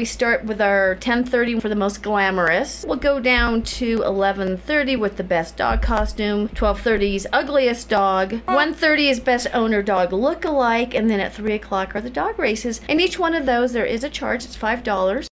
We start with our 10:30 for the most glamorous. We'll go down to 11:30 with the best dog costume. 12:30 is ugliest dog. 1:30 is best owner dog look-alike, and then at 3 o'clock are the dog races. And each one of those there is a charge. It's five dollars.